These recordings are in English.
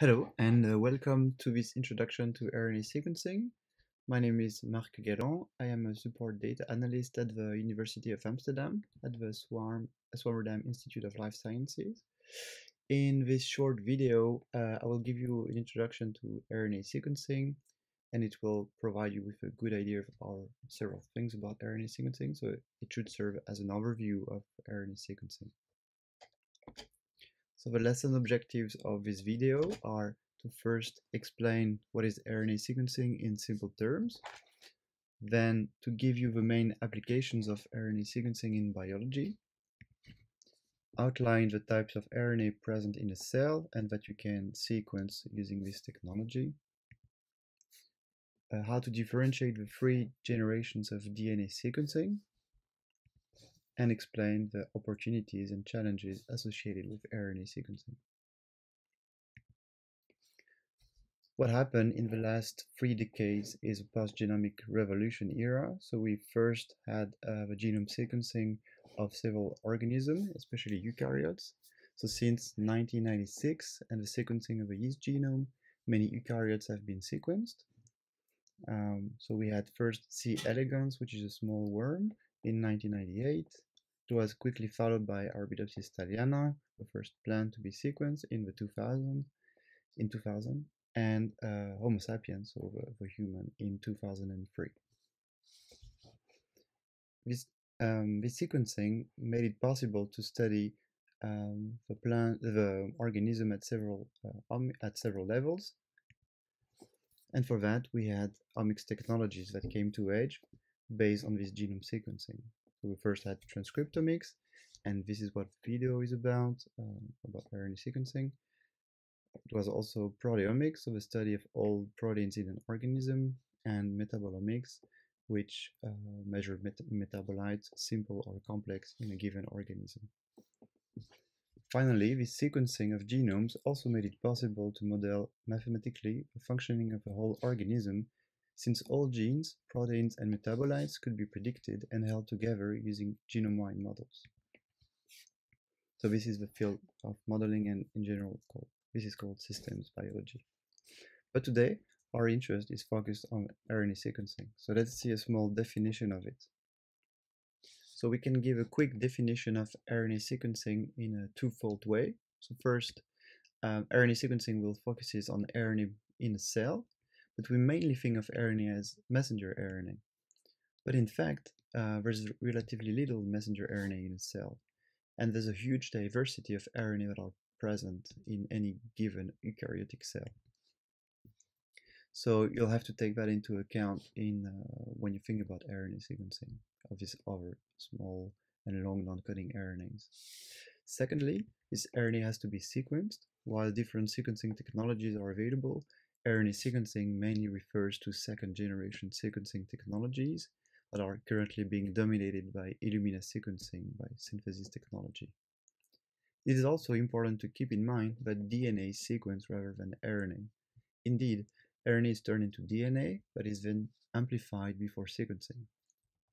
Hello and uh, welcome to this introduction to RNA sequencing. My name is Marc Galland. I am a support data analyst at the University of Amsterdam at the Swammerdam, Institute of Life Sciences. In this short video, uh, I will give you an introduction to RNA sequencing and it will provide you with a good idea of several things about RNA sequencing. So it should serve as an overview of RNA sequencing. So the lesson objectives of this video are to first explain what is RNA sequencing in simple terms, then to give you the main applications of RNA sequencing in biology, outline the types of RNA present in a cell and that you can sequence using this technology, uh, how to differentiate the three generations of DNA sequencing, and explain the opportunities and challenges associated with RNA sequencing. What happened in the last three decades is a post-genomic revolution era. So we first had uh, the genome sequencing of several organisms, especially eukaryotes. So since 1996 and the sequencing of the yeast genome, many eukaryotes have been sequenced. Um, so we had first C. elegans, which is a small worm, in 1998. It was quickly followed by Arabidopsis thaliana, the first plant to be sequenced in the 2000, in 2000, and uh, Homo sapiens, or the, the, human, in 2003. This, um, this sequencing made it possible to study um, the plant, the organism at several uh, at several levels, and for that we had omics technologies that came to age based on this genome sequencing. We first had transcriptomics, and this is what video is about, um, about RNA sequencing. It was also proteomics, so the study of all proteins in an organism, and metabolomics, which uh, measured met metabolites, simple or complex, in a given organism. Finally, this sequencing of genomes also made it possible to model mathematically the functioning of a whole organism since all genes, proteins, and metabolites could be predicted and held together using genome-wide models. So this is the field of modeling and in general called, this is called systems biology. But today, our interest is focused on RNA sequencing. So let's see a small definition of it. So we can give a quick definition of RNA sequencing in a twofold way. So first, um, RNA sequencing will focuses on RNA in a cell but we mainly think of RNA as messenger RNA. But in fact, uh, there's relatively little messenger RNA in a cell, and there's a huge diversity of RNA that are present in any given eukaryotic cell. So you'll have to take that into account in uh, when you think about RNA sequencing of these other small and long non-coding RNAs. Secondly, this RNA has to be sequenced. While different sequencing technologies are available, RNA sequencing mainly refers to second generation sequencing technologies that are currently being dominated by Illumina sequencing by synthesis technology. It is also important to keep in mind that DNA is sequenced rather than RNA. Indeed, RNA is turned into DNA that is then amplified before sequencing.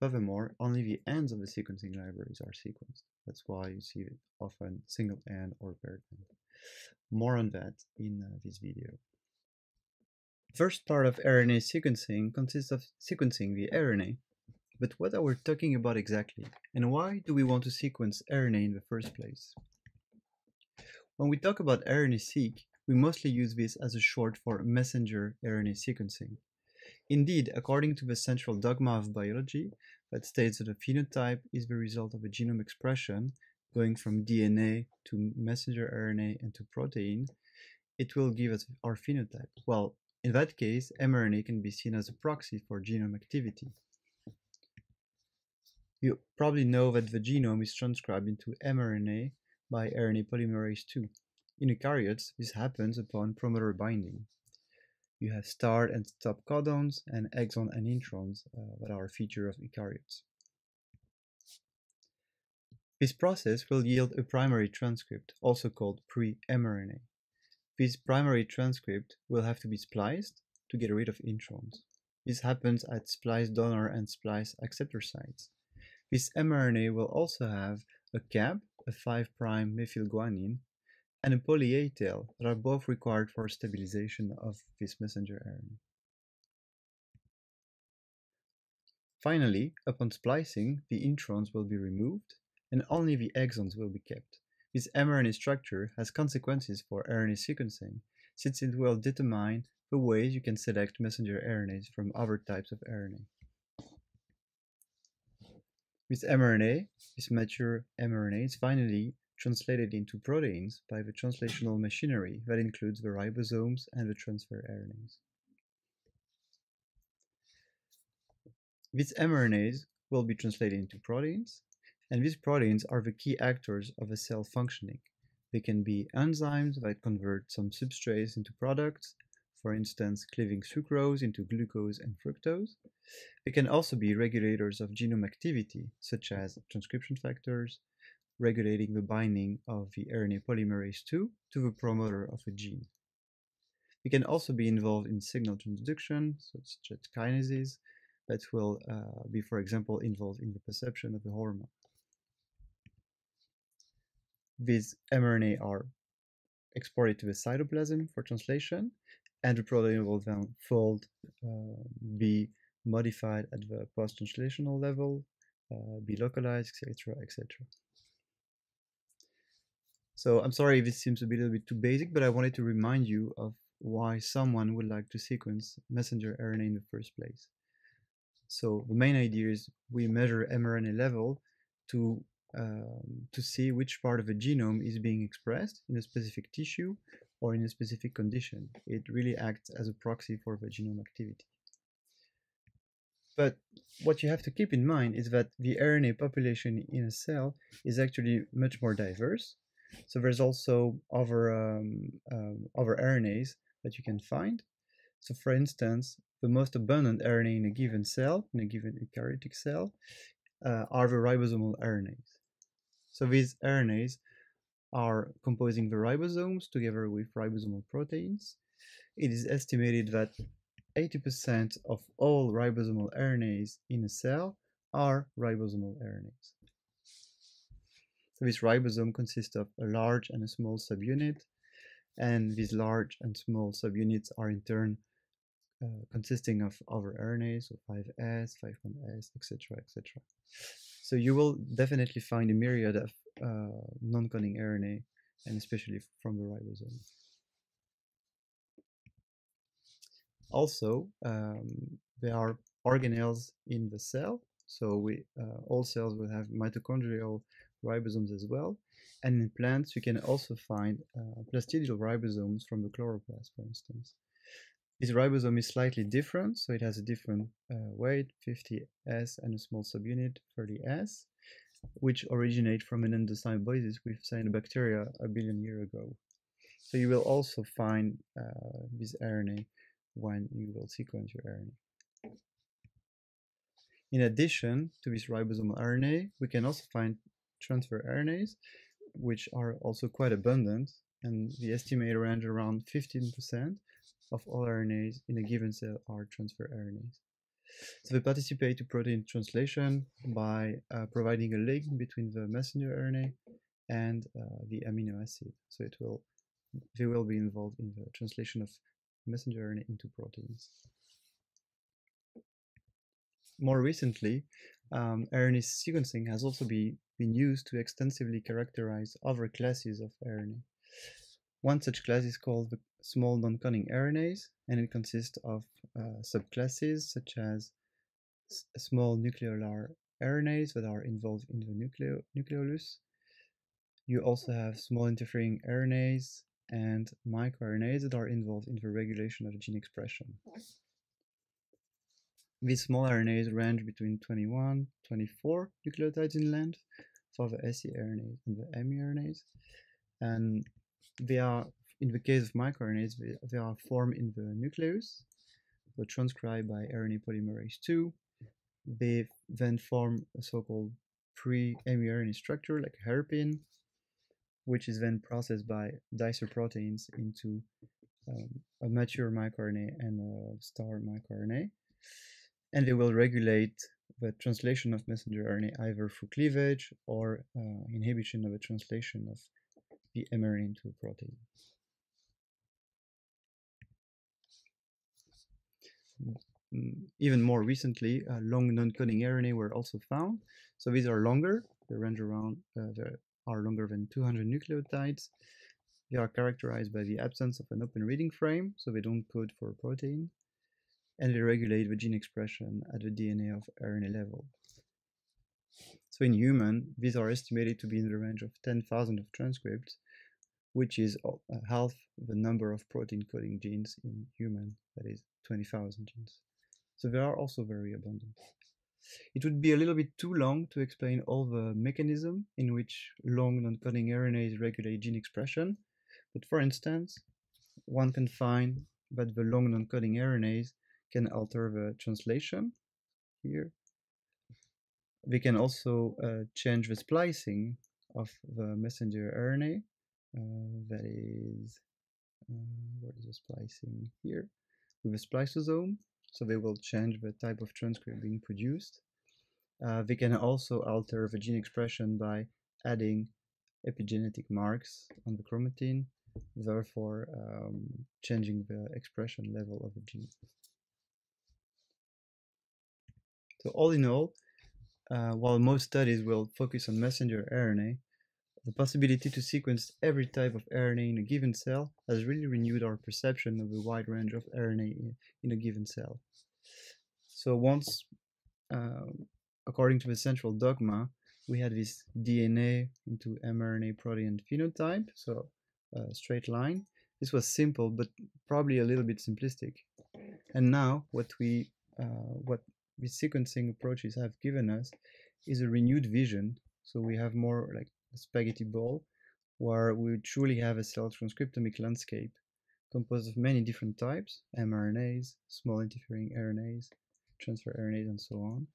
Furthermore, only the ends of the sequencing libraries are sequenced. That's why you see often single end or paired end. More on that in uh, this video. First part of RNA sequencing consists of sequencing the RNA. But what are we talking about exactly? And why do we want to sequence RNA in the first place? When we talk about RNA-seq, we mostly use this as a short for messenger RNA sequencing. Indeed, according to the central dogma of biology, that states that a phenotype is the result of a genome expression going from DNA to messenger RNA and to protein, it will give us our phenotype. Well, in that case, mRNA can be seen as a proxy for genome activity. You probably know that the genome is transcribed into mRNA by RNA polymerase II. In eukaryotes, this happens upon promoter binding. You have start and stop codons and exon and introns uh, that are a feature of eukaryotes. This process will yield a primary transcript, also called pre-mRNA. This primary transcript will have to be spliced to get rid of introns. This happens at splice donor and splice acceptor sites. This mRNA will also have a cap, a 5' methylguanine, and a poly A tail that are both required for stabilization of this messenger RNA. Finally, upon splicing, the introns will be removed and only the exons will be kept. This mRNA structure has consequences for RNA sequencing since it will determine the ways you can select messenger RNAs from other types of RNA. With mRNA, this mature mRNA is finally translated into proteins by the translational machinery that includes the ribosomes and the transfer RNAs. These mRNAs will be translated into proteins, and these proteins are the key actors of a cell functioning. They can be enzymes that convert some substrates into products, for instance, cleaving sucrose into glucose and fructose. They can also be regulators of genome activity, such as transcription factors, regulating the binding of the RNA polymerase II to the promoter of a gene. They can also be involved in signal transduction, such as kinases, that will uh, be, for example, involved in the perception of the hormone. These mRNA are exported to the cytoplasm for translation, and the protein will then fold, uh, be modified at the post-translational level, uh, be localized, etc., etc. So I'm sorry if this seems a, bit, a little bit too basic, but I wanted to remind you of why someone would like to sequence messenger RNA in the first place. So the main idea is we measure mRNA level to um, to see which part of the genome is being expressed in a specific tissue or in a specific condition. It really acts as a proxy for the genome activity. But what you have to keep in mind is that the RNA population in a cell is actually much more diverse. So there's also other, um, um, other RNAs that you can find. So for instance, the most abundant RNA in a given cell, in a given eukaryotic cell, uh, are the ribosomal RNAs. So these RNAs are composing the ribosomes together with ribosomal proteins. It is estimated that 80% of all ribosomal RNAs in a cell are ribosomal RNAs. So this ribosome consists of a large and a small subunit, and these large and small subunits are in turn uh, consisting of other RNAs, so 5S, 51S, etc., etc. So you will definitely find a myriad of uh, non-coding RNA, and especially from the ribosome. Also, um, there are organelles in the cell. So we uh, all cells will have mitochondrial ribosomes as well. And in plants, you can also find uh, plastidial ribosomes from the chloroplast, for instance. This ribosome is slightly different, so it has a different uh, weight, 50S, and a small subunit, 30S, which originate from an endosymbiosis with cyanobacteria a billion years ago. So you will also find uh, this RNA when you will sequence your RNA. In addition to this ribosomal RNA, we can also find transfer RNAs, which are also quite abundant, and the estimate range around 15% of all RNAs in a given cell are transfer RNAs. So they participate to protein translation by uh, providing a link between the messenger RNA and uh, the amino acid. So it will they will be involved in the translation of messenger RNA into proteins. More recently, um, RNA sequencing has also be, been used to extensively characterize other classes of RNA. One such class is called the small non-coding RNAs, and it consists of uh, subclasses such as small nucleolar RNAs that are involved in the nucleo nucleolus. You also have small interfering RNAs and microRNAs that are involved in the regulation of gene expression. These small RNAs range between 21 24 nucleotides in length for the siRNAs and the miRNAs, and they are in the case of microRNAs, they are formed in the nucleus, but transcribed by RNA polymerase II. They then form a so-called pre-miRNA structure like a hairpin, which is then processed by dicer proteins into um, a mature microRNA and a star microRNA. And they will regulate the translation of messenger RNA either through cleavage or uh, inhibition of the translation of the mRNA into a protein. Even more recently, uh, long non-coding RNA were also found. So these are longer, they range around, uh, they are longer than 200 nucleotides. They are characterized by the absence of an open reading frame, so they don't code for a protein, and they regulate the gene expression at the DNA of RNA level. So in human, these are estimated to be in the range of 10,000 of transcripts, which is half the number of protein coding genes in human, that is 20,000 genes. So they are also very abundant. It would be a little bit too long to explain all the mechanism in which long non-coding RNAs regulate gene expression, but for instance, one can find that the long non-coding RNAs can alter the translation here. We can also uh, change the splicing of the messenger RNA. Uh, that is, uh, what is the splicing here? With a spliceosome, so they will change the type of transcript being produced. Uh, they can also alter the gene expression by adding epigenetic marks on the chromatin, therefore um, changing the expression level of the gene. So all in all, uh, while most studies will focus on messenger RNA, the possibility to sequence every type of RNA in a given cell has really renewed our perception of the wide range of RNA in a given cell. So once, uh, according to the central dogma, we had this DNA into mRNA protein phenotype, so a straight line. This was simple, but probably a little bit simplistic. And now what we, uh, what the sequencing approaches have given us is a renewed vision. So we have more like spaghetti ball where we truly have a cell transcriptomic landscape composed of many different types, mRNAs, small interfering RNAs, transfer RNAs, and so on,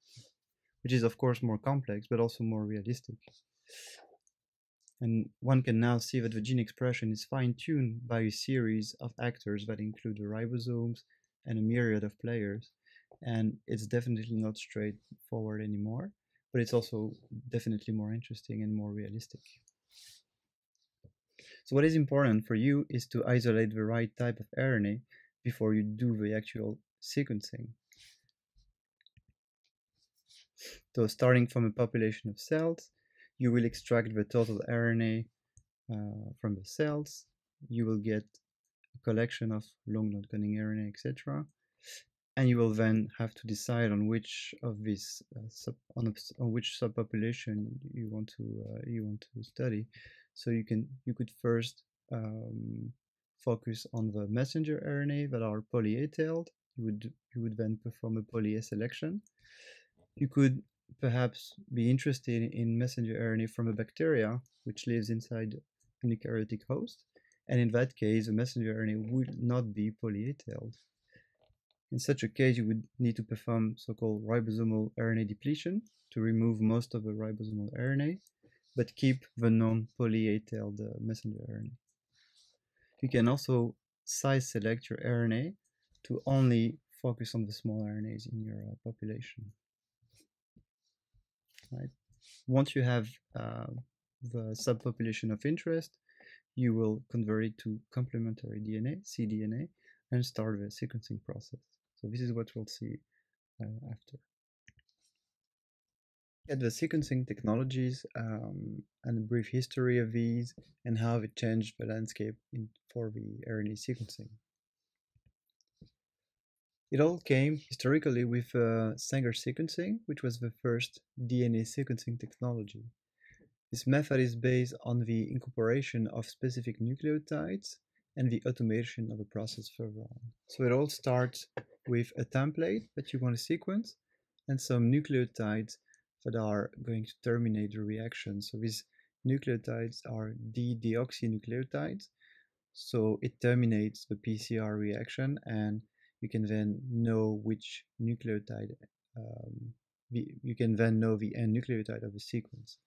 which is of course more complex, but also more realistic. And one can now see that the gene expression is fine-tuned by a series of actors that include the ribosomes and a myriad of players. And it's definitely not straightforward anymore but it's also definitely more interesting and more realistic. So what is important for you is to isolate the right type of RNA before you do the actual sequencing. So starting from a population of cells, you will extract the total RNA uh, from the cells. You will get a collection of long non-coding RNA, etc and you will then have to decide on which of these uh, sub, on, on, which subpopulation you want to uh, you want to study. So you can you could first um, focus on the messenger RNA that are poly You would you would then perform a poly-A selection. You could perhaps be interested in messenger RNA from a bacteria which lives inside a eukaryotic host, and in that case, a messenger RNA would not be poly in such a case, you would need to perform so-called ribosomal RNA depletion to remove most of the ribosomal RNA, but keep the non-poly A-tailed messenger RNA. You can also size select your RNA to only focus on the small RNAs in your uh, population. Right. Once you have uh, the subpopulation of interest, you will convert it to complementary DNA, cDNA, and start the sequencing process. So this is what we'll see uh, after. At the sequencing technologies um, and a brief history of these and how it changed the landscape in, for the RNA sequencing. It all came historically with uh, Sanger sequencing, which was the first DNA sequencing technology. This method is based on the incorporation of specific nucleotides and the automation of the process further on. So it all starts with a template that you want to sequence and some nucleotides that are going to terminate the reaction. So these nucleotides are dideoxynucleotides. So it terminates the PCR reaction and you can then know which nucleotide, um, you can then know the end nucleotide of the sequence.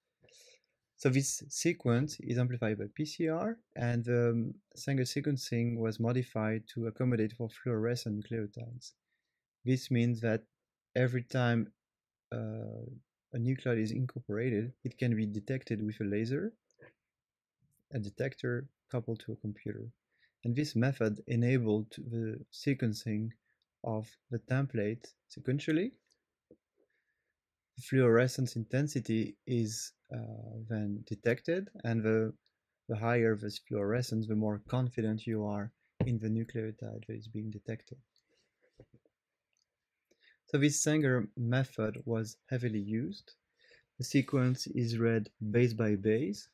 So this sequence is amplified by PCR, and the um, Sanger sequencing was modified to accommodate for fluorescent nucleotides. This means that every time uh, a nucleotide is incorporated, it can be detected with a laser, a detector coupled to a computer. And this method enabled the sequencing of the template sequentially. Fluorescence intensity is uh, then detected, and the, the higher this fluorescence, the more confident you are in the nucleotide that is being detected. So this Sanger method was heavily used. The sequence is read base by base.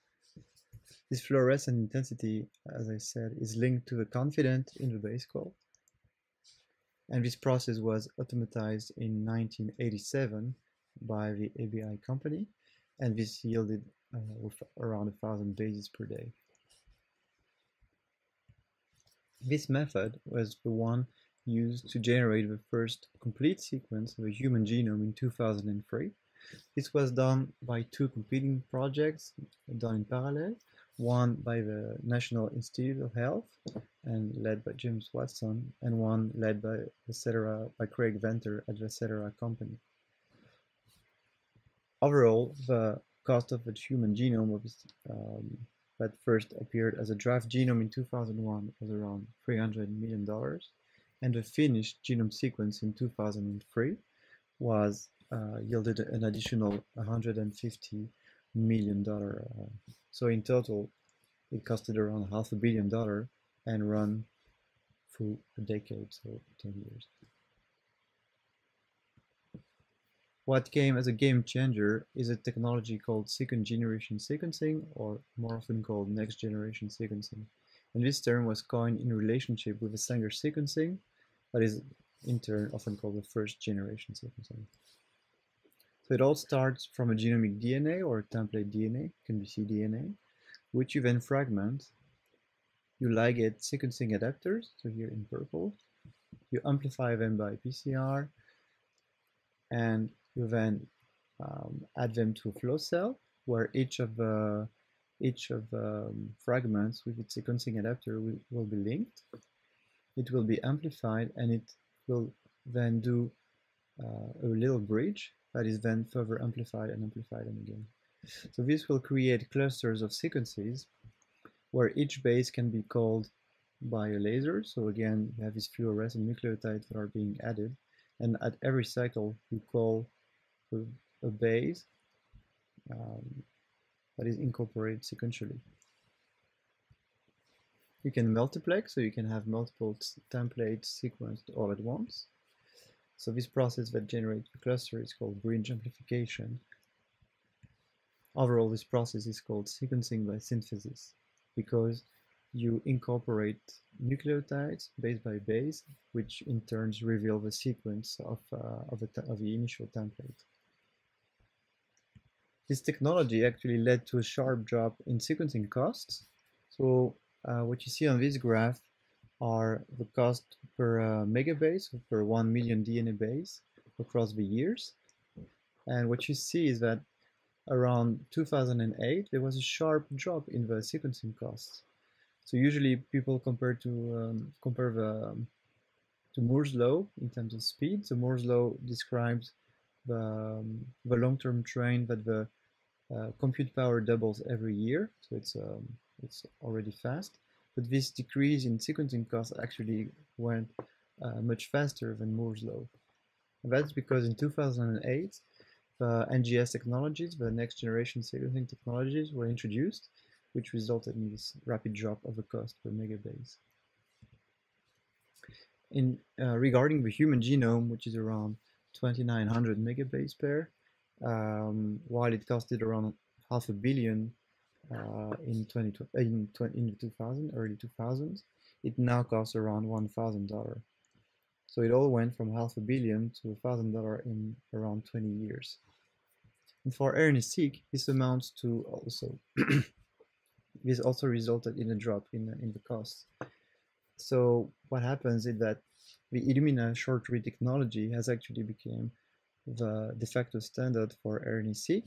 This fluorescent intensity, as I said, is linked to the confidence in the base call. And this process was automatized in 1987 by the ABI company, and this yielded uh, around a thousand bases per day. This method was the one used to generate the first complete sequence of a human genome in 2003. This was done by two competing projects done in parallel, one by the National Institute of Health and led by James Watson, and one led by Celera, by Craig Venter at the Celera company. Overall, the cost of the human genome um, that first appeared as a draft genome in 2001 was around $300 million and the finished genome sequence in 2003 was uh, yielded an additional 150 million dollar. Uh, so in total, it costed around half a billion dollar and run through a decade, so 10 years. What came as a game changer is a technology called second generation sequencing, or more often called next generation sequencing. And this term was coined in relationship with the Sanger sequencing, that is in turn often called the first generation sequencing. So it all starts from a genomic DNA or a template DNA, can be cDNA, which you then fragment. You ligate sequencing adapters, so here in purple. You amplify them by PCR, and you then um, add them to a flow cell, where each of the each of the um, fragments with its sequencing adapter will, will be linked it will be amplified and it will then do uh, a little bridge that is then further amplified and amplified and again. So this will create clusters of sequences where each base can be called by a laser. So again, you have these fluorescent nucleotides that are being added. And at every cycle, you call a, a base um, that is incorporated sequentially. You can multiplex, so you can have multiple templates sequenced all at once. So this process that generates the cluster is called bridge amplification. Overall, this process is called sequencing by synthesis because you incorporate nucleotides base by base, which in turns reveal the sequence of, uh, of, of the initial template. This technology actually led to a sharp drop in sequencing costs. So uh, what you see on this graph are the cost per uh, megabase, per 1 million DNA base across the years. And what you see is that around 2008, there was a sharp drop in the sequencing costs. So usually people compare to um, compare the um, to Moore's law in terms of speed. So Moore's law describes the, um, the long-term trend that the uh, compute power doubles every year. So it's um, it's already fast. But this decrease in sequencing costs actually went uh, much faster than Moore's law. And that's because in 2008, the NGS technologies, the next generation sequencing technologies were introduced, which resulted in this rapid drop of the cost per megabase. In uh, regarding the human genome, which is around 2900 megabase per, um, while it costed around half a billion uh, in 20, in, 20, in 2000, early 2000s, it now costs around $1,000. So it all went from half a billion to a thousand dollar in around 20 years. And for RNA-seq, this amounts to also this also resulted in a drop in in the cost. So what happens is that the Illumina short read technology has actually become the de facto standard for RNA-seq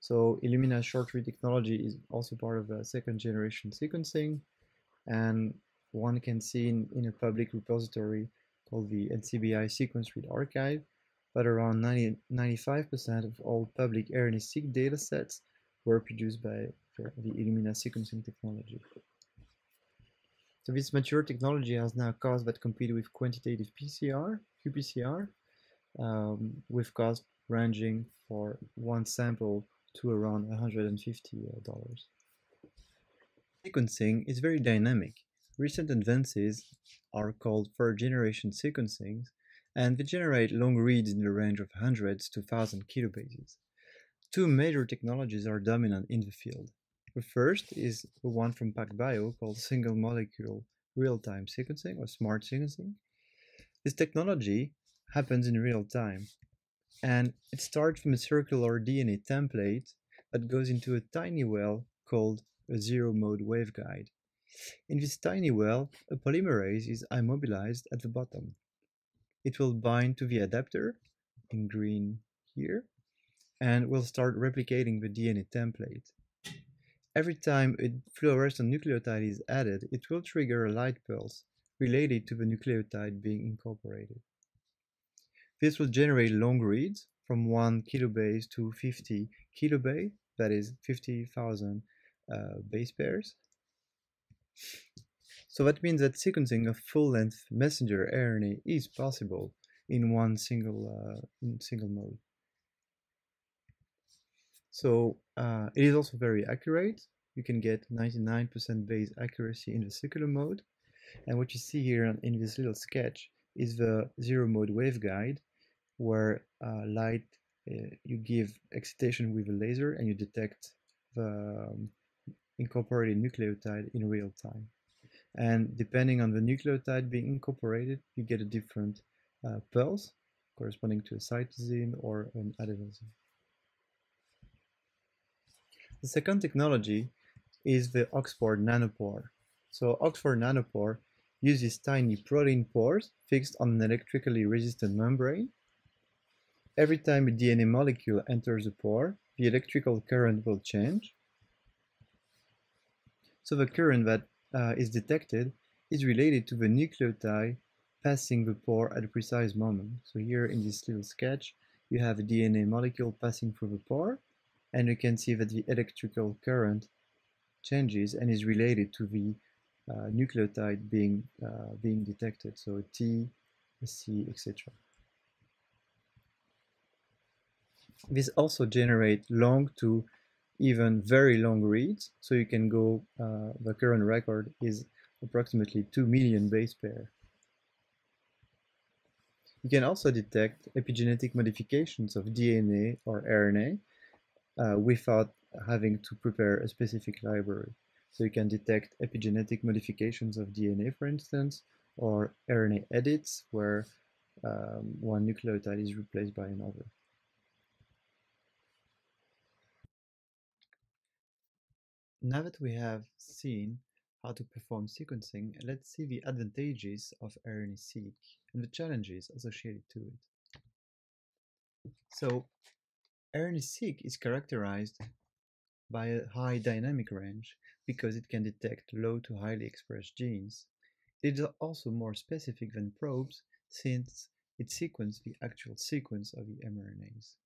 so Illumina short read technology is also part of the second generation sequencing and one can see in, in a public repository called the NCBI Sequence Read Archive that around 90, 95% of all public RNA-seq datasets were produced by the Illumina sequencing technology. So this mature technology has now costs that compete with quantitative PCR, qPCR, um, with cost ranging for one sample to around $150. Sequencing is very dynamic. Recent advances are called third generation sequencing and they generate long reads in the range of hundreds to thousand kilobases. Two major technologies are dominant in the field. The first is the one from PacBio called single molecule real-time sequencing or SMRT sequencing. This technology happens in real time and it starts from a circular DNA template that goes into a tiny well called a zero mode waveguide. In this tiny well, a polymerase is immobilized at the bottom. It will bind to the adapter in green here and will start replicating the DNA template. Every time a fluorescent nucleotide is added, it will trigger a light pulse related to the nucleotide being incorporated. This will generate long reads from 1 kilobase to 50 kilobase, that is 50,000 uh, base pairs. So that means that sequencing of full-length messenger RNA is possible in one single, uh, in single mode. So uh, it is also very accurate. You can get 99% base accuracy in the circular mode. And what you see here in this little sketch is the zero mode waveguide where uh, light, uh, you give excitation with a laser and you detect the um, incorporated nucleotide in real time. And depending on the nucleotide being incorporated, you get a different uh, pulse corresponding to a cytosine or an adenosine. The second technology is the Oxford nanopore. So Oxford nanopore uses tiny protein pores fixed on an electrically resistant membrane Every time a DNA molecule enters a pore, the electrical current will change. So the current that uh, is detected is related to the nucleotide passing the pore at a precise moment. So here in this little sketch, you have a DNA molecule passing through the pore, and you can see that the electrical current changes and is related to the uh, nucleotide being uh, being detected. So T, C, etc. This also generates long to even very long reads. So you can go, uh, the current record is approximately 2 million base pair. You can also detect epigenetic modifications of DNA or RNA uh, without having to prepare a specific library. So you can detect epigenetic modifications of DNA, for instance, or RNA edits where um, one nucleotide is replaced by another. Now that we have seen how to perform sequencing, let's see the advantages of RNA-seq and the challenges associated to it. So, RNA-seq is characterized by a high dynamic range because it can detect low to highly expressed genes. It is also more specific than probes since it sequences the actual sequence of the mRNAs.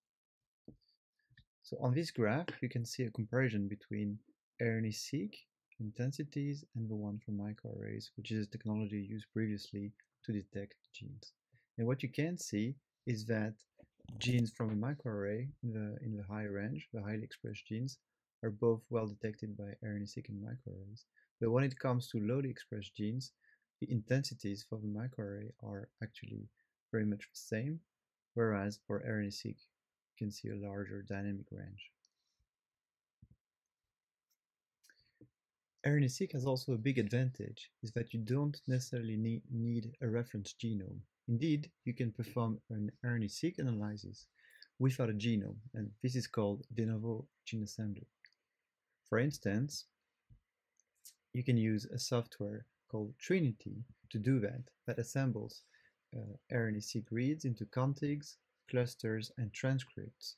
So on this graph, you can see a comparison between RNA-seq intensities and the one from microarrays, which is a technology used previously to detect genes. And what you can see is that genes from a microarray in the, in the high range, the highly expressed genes, are both well detected by RNA-seq and microarrays. But when it comes to lowly expressed genes, the intensities for the microarray are actually very much the same, whereas for RNA-seq, you can see a larger dynamic range. RNA-seq has also a big advantage, is that you don't necessarily need, a reference genome. Indeed, you can perform an RNA-seq analysis without a genome, and this is called de novo gene assembly. For instance, you can use a software called Trinity to do that, that assembles uh, RNA-seq reads into contigs, clusters, and transcripts.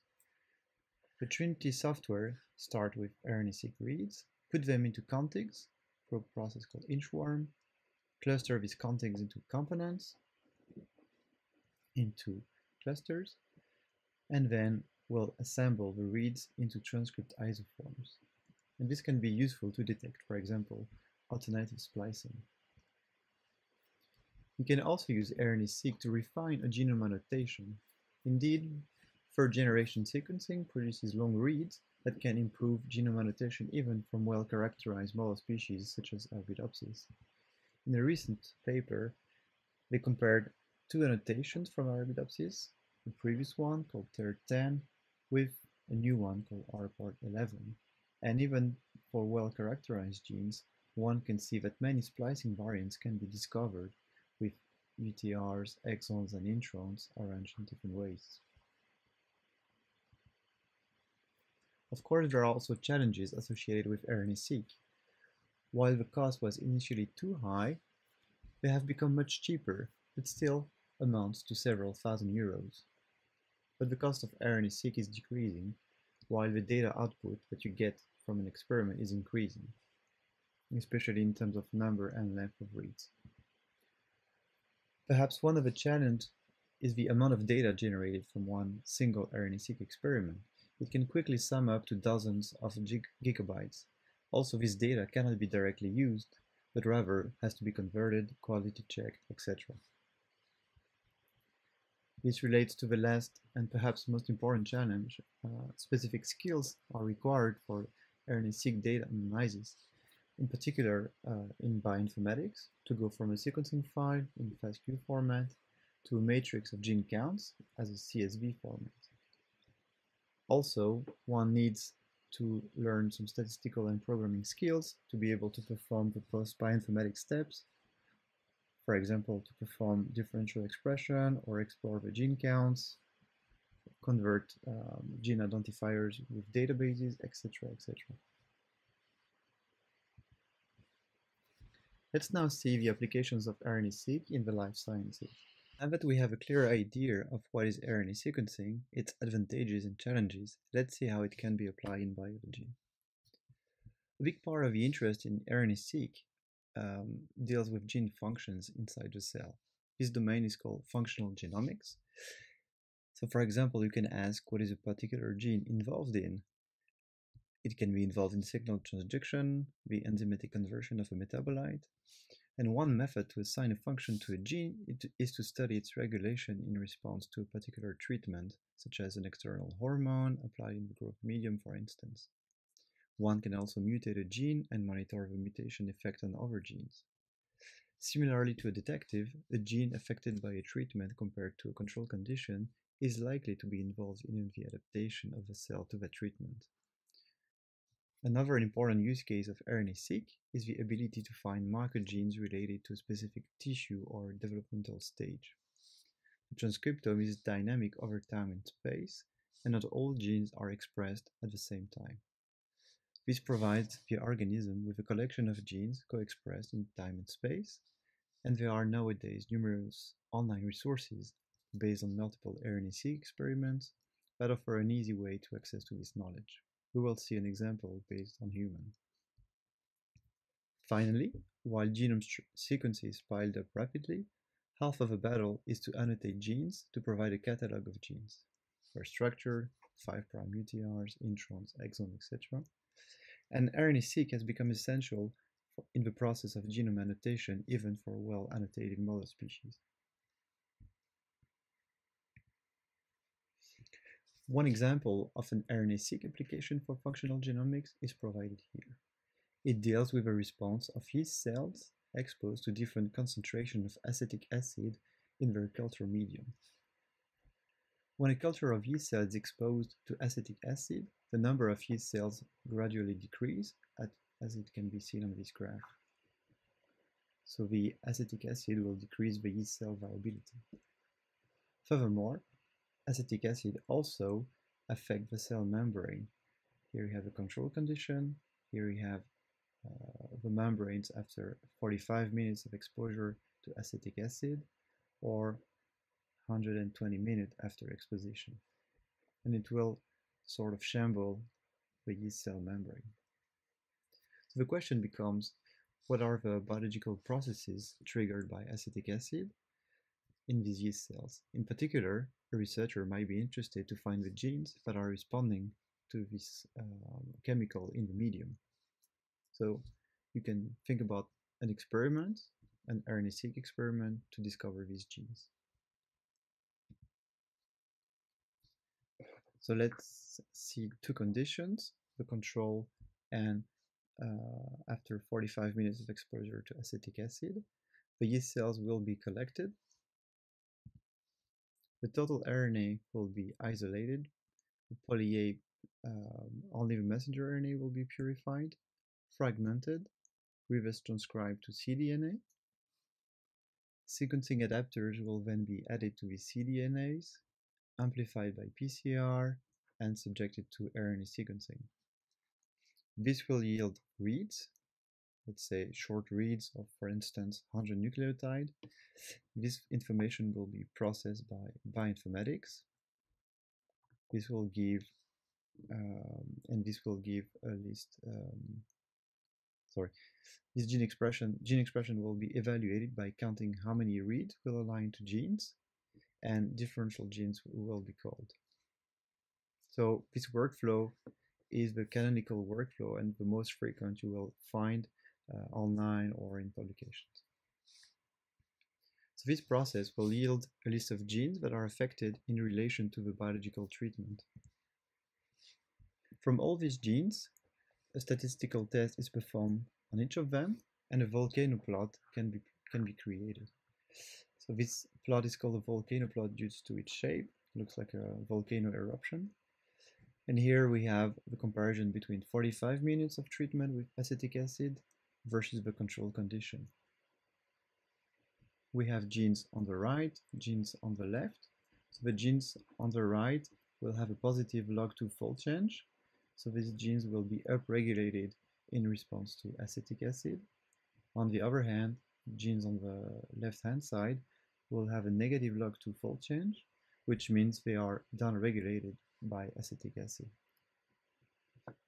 The Trinity software starts with RNA-seq reads, put them into contigs through a process called inchworm, cluster these contigs into components, into clusters, and then we'll assemble the reads into transcript isoforms. And this can be useful to detect, for example, alternative splicing. You can also use RNA-seq to refine a genome annotation. Indeed, third-generation sequencing produces long reads that can improve genome annotation even from well-characterized model species such as Arabidopsis. In a recent paper, they compared two annotations from Arabidopsis, the previous one called TAIR10 with a new one called Araport11. And even for well-characterized genes, one can see that many splicing variants can be discovered with UTRs, exons, and introns arranged in different ways. Of course, there are also challenges associated with RNA-seq. While the cost was initially too high, they have become much cheaper, but still amounts to several thousand euros. But the cost of RNA-seq is decreasing, while the data output that you get from an experiment is increasing, especially in terms of number and length of reads. Perhaps one of the challenges is the amount of data generated from one single RNA-seq experiment. It can quickly sum up to dozens of gig gigabytes. Also, this data cannot be directly used, but rather has to be converted, quality checked, etc. This relates to the last and perhaps most important challenge. Uh, specific skills are required for RNA-seq data analysis, in particular uh, in bioinformatics, to go from a sequencing file in FASTQ format to a matrix of gene counts as a CSV format. Also, one needs to learn some statistical and programming skills to be able to perform the post-bioinformatics steps. For example, to perform differential expression or explore the gene counts, convert um, gene identifiers with databases, etc., etc. Let's now see the applications of RNA-seq in the life sciences. Now that we have a clear idea of what is RNA sequencing, its advantages and challenges, let's see how it can be applied in biology. A big part of the interest in RNA-seq um, deals with gene functions inside the cell. This domain is called functional genomics. So for example, you can ask what is a particular gene involved in. It can be involved in signal transduction, the enzymatic conversion of a metabolite, and one method to assign a function to a gene is to study its regulation in response to a particular treatment, such as an external hormone applied in the growth medium, for instance. One can also mutate a gene and monitor the mutation effect on other genes. Similarly to a detective, a gene affected by a treatment compared to a control condition is likely to be involved in the adaptation of the cell to the treatment. Another important use case of RNA-seq is the ability to find marker genes related to a specific tissue or developmental stage. The transcriptome is dynamic over time and space, and not all genes are expressed at the same time. This provides the organism with a collection of genes co-expressed in time and space, and there are nowadays numerous online resources based on multiple RNA-seq experiments that offer an easy way to access to this knowledge. We will see an example based on human.' Finally, while genome sequences piled up rapidly, half of the battle is to annotate genes to provide a catalog of genes. They're structured, 5' UTRs, introns, exons, etc. And RNA-seq has become essential in the process of genome annotation even for well-annotated model species. One example of an RNA-seq application for functional genomics is provided here. It deals with a response of yeast cells exposed to different concentrations of acetic acid in their culture medium. When a culture of yeast cells is exposed to acetic acid, the number of yeast cells gradually decrease, as it can be seen on this graph. So the acetic acid will decrease the yeast cell viability. Furthermore, acetic acid also affect the cell membrane. Here we have a control condition. Here we have uh, the membranes after 45 minutes of exposure to acetic acid or 120 minutes after exposition. And it will sort of shamble the yeast cell membrane. So the question becomes, what are the biological processes triggered by acetic acid in these yeast cells. In particular, a researcher might be interested to find the genes that are responding to this um, chemical in the medium. So you can think about an experiment, an RNA-seq experiment to discover these genes. So let's see two conditions, the control and uh, after 45 minutes of exposure to acetic acid, the yeast cells will be collected. The total RNA will be isolated. The poly-A um, only the messenger RNA will be purified, fragmented, reverse transcribed to cDNA. Sequencing adapters will then be added to the cDNAs, amplified by PCR, and subjected to RNA sequencing. This will yield reads, let's say short reads of, for instance, 100 nucleotide. This information will be processed by bioinformatics. This will give, um, and this will give a list, um, sorry, this gene expression, gene expression will be evaluated by counting how many reads will align to genes and differential genes will be called. So this workflow is the canonical workflow and the most frequent you will find Uh, online or in publications. So this process will yield a list of genes that are affected in relation to the biological treatment. From all these genes, a statistical test is performed on each of them and a volcano plot can be, can be created. So this plot is called a volcano plot due to its shape. It looks like a volcano eruption. And here we have the comparison between 45 minutes of treatment with acetic acid versus the control condition. We have genes on the right, genes on the left. So the genes on the right will have a positive log2 fold change. So these genes will be upregulated in response to acetic acid. On the other hand, genes on the left-hand side will have a negative log2 fold change, which means they are downregulated by acetic acid.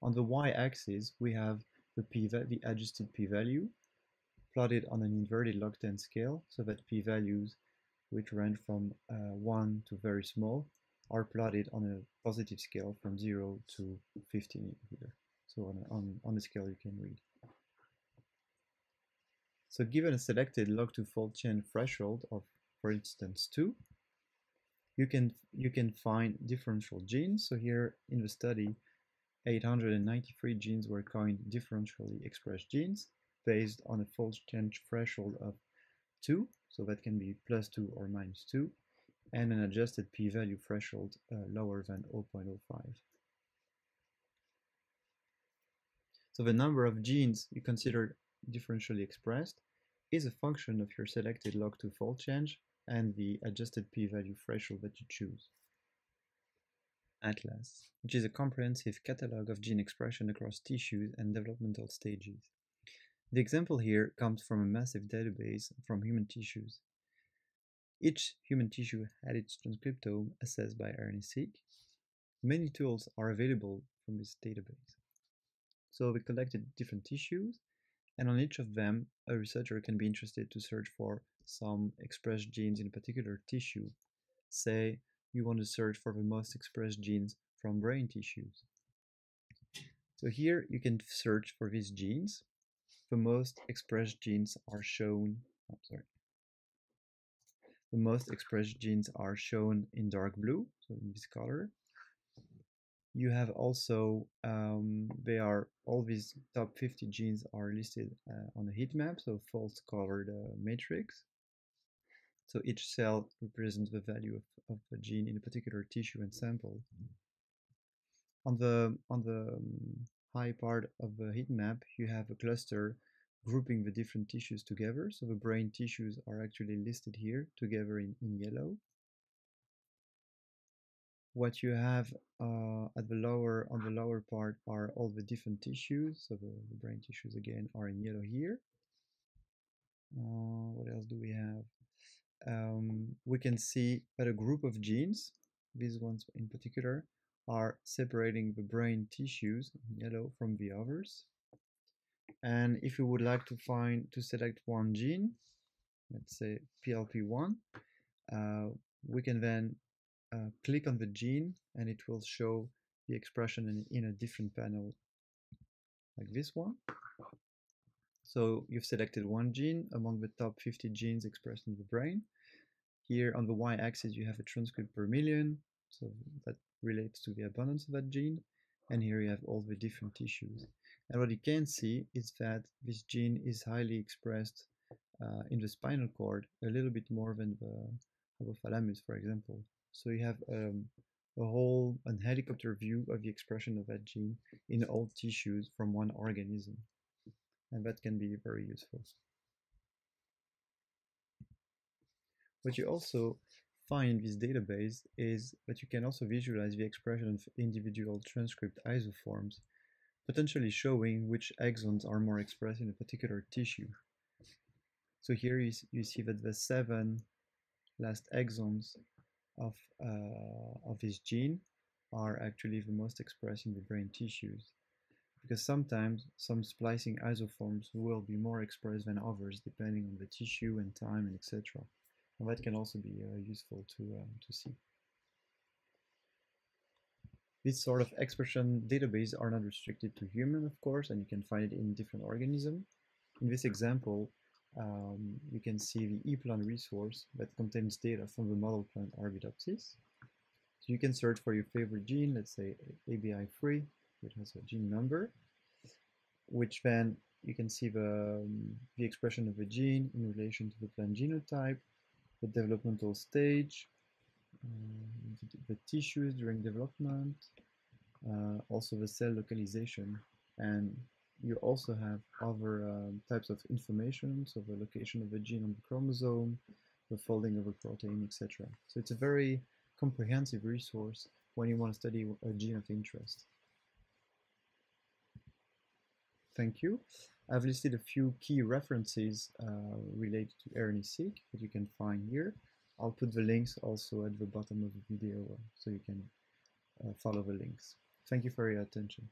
On the y-axis, we have the, p the adjusted p-value plotted on an inverted log 10 scale so that p-values which range from uh, 1 to very small are plotted on a positive scale from 0 to 15 here. So on, a, on, on the scale you can read. So given a selected log2 fold change threshold of, for instance, 2, you can you can find differential genes. So here in the study, 893 genes were coined differentially expressed genes based on a fold change threshold of 2, so that can be plus 2 or minus 2, and an adjusted p-value threshold uh, lower than 0.05. So the number of genes you consider differentially expressed is a function of your selected log2 fold change and the adjusted p-value threshold that you choose. Atlas, which is a comprehensive catalog of gene expression across tissues and developmental stages. The example here comes from a massive database from human tissues. Each human tissue had its transcriptome assessed by RNA-seq. Many tools are available from this database. So we collected different tissues, and on each of them, a researcher can be interested to search for some expressed genes in a particular tissue. Say you want to search for the most expressed genes from brain tissues. So here you can search for these genes. The most expressed genes are shown, sorry. The most expressed genes are shown in dark blue, so in this color. You have also, um, they are, all these top 50 genes are listed uh, on a heat map, so false colored uh, matrix. So each cell represents the value of, of a gene in a particular tissue and sample. On the, on the um, high part of the heat map, you have a cluster grouping the different tissues together. So the brain tissues are actually listed here together in, in yellow. What you have uh, at the lower on the lower part are all the different tissues. So the, the brain tissues again are in yellow here. Uh, what else do we have? Um, we can see that a group of genes, these ones in particular, are separating the brain tissues, yellow, from the others. And if you would like to find, to select one gene, let's say PLP1, uh, we can then uh, click on the gene and it will show the expression in, in a different panel like this one. So you've selected one gene among the top 50 genes expressed in the brain. Here on the y-axis you have a transcript per million, so that relates to the abundance of that gene. And here you have all the different tissues. And what you can see is that this gene is highly expressed uh, in the spinal cord, a little bit more than the hypothalamus, for example. So you have um, a whole an helicopter view of the expression of that gene in all tissues from one organism. And that can be very useful. What you also find in this database is that you can also visualize the expression of individual transcript isoforms, potentially showing which exons are more expressed in a particular tissue. So here you, you see that the seven last exons of, uh, of this gene are actually the most expressed in the brain tissues. Because sometimes some splicing isoforms will be more expressed than others depending on the tissue and time and etc. And that can also be uh, useful to, uh, to see. This sort of expression database are not restricted to human, of course, and you can find it in different organisms. In this example, um, you can see the ePlant resource that contains data from the model plant Arabidopsis. So you can search for your favorite gene, let's say ABI3, which has a gene number, which then you can see the, um, the expression of the gene in relation to the plant genotype, the developmental stage, the, the, tissues during development, uh, also the cell localization, and you also have other um, types of information, so the location of the gene on the chromosome, the folding of a protein, etc. So it's a very comprehensive resource when you want to study a gene of interest. Thank you. I've listed a few key references uh, related to RNA-seq that you can find here. I'll put the links also at the bottom of the video so you can uh, follow the links. Thank you for your attention.